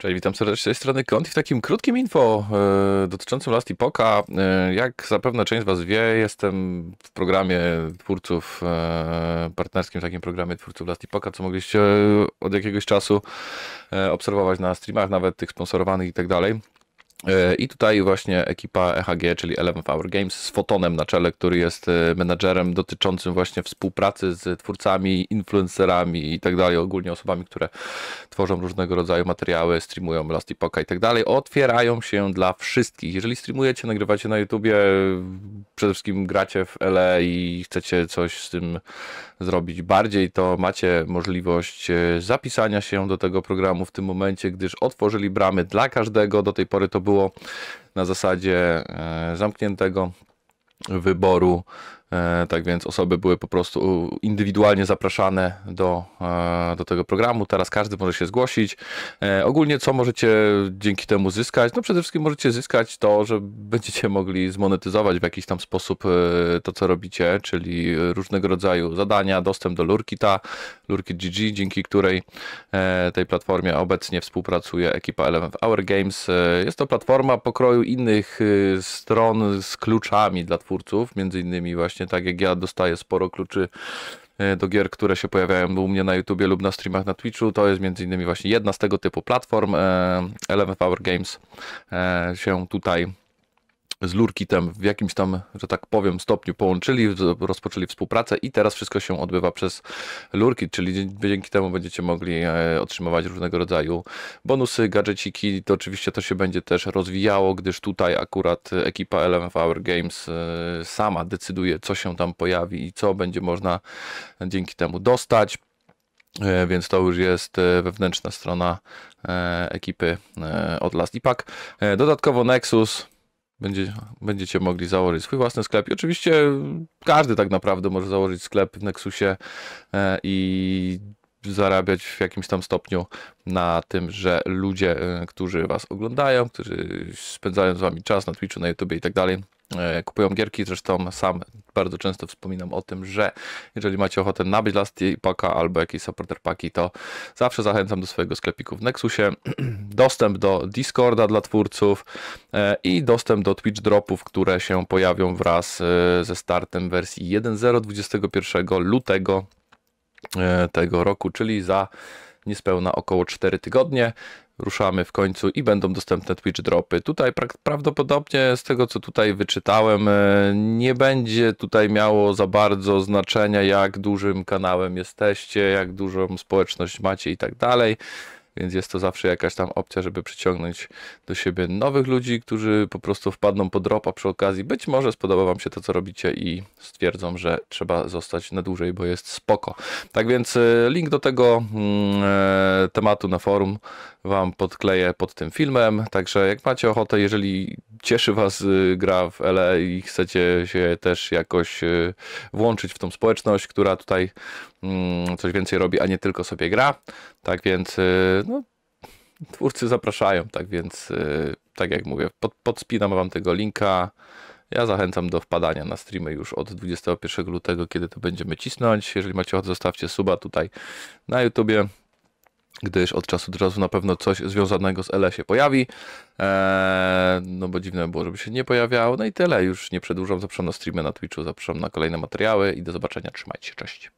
Cześć, witam serdecznie z tej strony Kont i w takim krótkim info e, dotyczącym Last Epocha. E, jak zapewne część z Was wie, jestem w programie twórców, e, partnerskim takim programie twórców Last Epocha, co mogliście od jakiegoś czasu obserwować na streamach, nawet tych sponsorowanych i tak dalej. E, I tutaj właśnie ekipa EHG, czyli Eleven Hour Games z Fotonem na czele, który jest e, menadżerem dotyczącym właśnie współpracy z twórcami, influencerami i tak dalej, ogólnie osobami, które tworzą różnego rodzaju materiały, streamują Last Epocha i tak dalej, otwierają się dla wszystkich. Jeżeli streamujecie, nagrywacie na YouTubie, przede wszystkim gracie w LE i chcecie coś z tym zrobić bardziej, to macie możliwość e, zapisania się do tego programu w tym momencie, gdyż otworzyli bramy dla każdego. Do tej pory to było na zasadzie e, zamkniętego wyboru. E, Tak więc osoby były po prostu indywidualnie zapraszane do, e, do tego programu. Teraz każdy może się zgłosić. E, Ogólnie co możecie dzięki temu zyskać? No przede wszystkim możecie zyskać to, że będziecie mogli zmonetyzować w jakiś tam sposób to, co robicie, czyli różnego rodzaju zadania, dostęp do Lurkita, Lurkit GG, dzięki której tej platformie obecnie współpracuje ekipa Eleven Hour Games. Jest to platforma pokroju innych stron z kluczami dla twórców, między innymi właśnie tak jak ja dostaję sporo kluczy e, do gier, które się pojawiają u mnie na YouTubie lub na streamach na Twitchu. To jest między innymi właśnie jedna z tego typu platform. E, Eleven Hour Games e, się tutaj z Lurkitem w jakimś tam, że tak powiem, stopniu połączyli, rozpoczęli współpracę i teraz wszystko się odbywa przez Lurkit, czyli dzięki temu będziecie mogli e, otrzymywać różnego rodzaju bonusy, gadżeciki. To oczywiście to się będzie też rozwijało, gdyż tutaj akurat ekipa Eleven Hour Games e, sama decyduje, co się tam pojawi i co będzie można dzięki temu dostać. E, Więc to już jest wewnętrzna strona ekipy od Last. E, Dodatkowo Nexus będzie, będziecie mogli założyć swój własny sklep. I oczywiście każdy tak naprawdę może założyć sklep w Nexusie e, i zarabiać w jakimś tam stopniu na tym, że ludzie, e, którzy was oglądają, którzy spędzają z wami czas na Twitchu, na YouTubie i tak dalej, kupują gierki. Zresztą sam bardzo często wspominam o tym, że jeżeli macie ochotę nabyć Last Epocha albo jakieś supporter paki, to zawsze zachęcam do swojego sklepiku w Nexusie. Dostęp do Discorda dla twórców e, i dostęp do Twitch dropów, które się pojawią wraz e, ze startem wersji 1.0 21 lutego e, tego roku, czyli za niespełna około 4 tygodnie. Ruszamy w końcu i będą dostępne Twitch dropy. Tutaj prak- prawdopodobnie z tego co tutaj wyczytałem, e, nie będzie tutaj miało za bardzo znaczenia, jak dużym kanałem jesteście, jak dużą społeczność macie i tak dalej. Więc jest to zawsze jakaś tam opcja, żeby przyciągnąć do siebie nowych ludzi, którzy po prostu wpadną po dropa przy okazji. Być może spodoba Wam się to, co robicie i stwierdzą, że trzeba zostać na dłużej, bo jest spoko. Tak więc e, link do tego mm, e, tematu na forum Wam podkleję pod tym filmem. Także jak macie ochotę, jeżeli cieszy Was y, gra w LE i chcecie się też jakoś y, włączyć w tą społeczność, która tutaj coś więcej robi, a nie tylko sobie gra, tak więc y, no, twórcy zapraszają, tak więc y, tak jak mówię, pod, podspinam Wam tego linka. Ja zachęcam do wpadania na streamy już od 21 lutego, kiedy to będziemy cisnąć. Jeżeli macie ochotę, zostawcie suba tutaj na YouTubie gdyż od czasu do czasu na pewno coś związanego z LE się pojawi. Eee, no bo dziwne by było, żeby się nie pojawiało. No i tyle, już nie przedłużam. Zapraszam na streamy na Twitchu, zapraszam na kolejne materiały i do zobaczenia. Trzymajcie się, cześć.